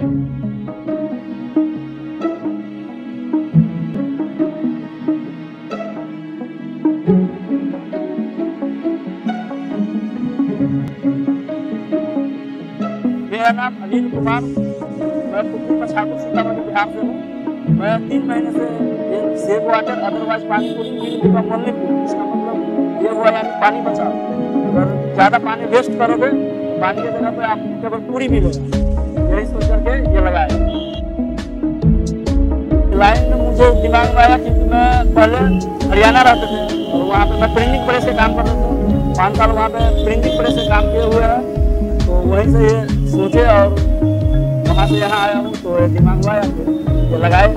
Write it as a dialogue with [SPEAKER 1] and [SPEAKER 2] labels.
[SPEAKER 1] मेरा नाम अनिल कुमार मैं सीतामढ़ी बिहार से हूँ। मैं तीन महीने से वाटर, अदरवाइज़ पानी पूरी इसका मतलब ये हुआ यानी पानी बचा अगर ज़्यादा पानी वेस्ट करोगे, पानी की जगह पे आपको केवल पूरी मिलेगा। यही सोच करके ये लगाए। लाइन में मुझे दिमाग में आया क्योंकि मैं पहले हरियाणा रहते थे और वहाँ पे मैं प्रिंटिंग प्रेस से काम करता था। पाँच साल वहाँ पे प्रिंटिंग प्रेस से काम किए हुए हैं। तो वहीं से ये सोचे और वहाँ से यहाँ आया हूँ तो ये दिमाग में आया ये लगाए।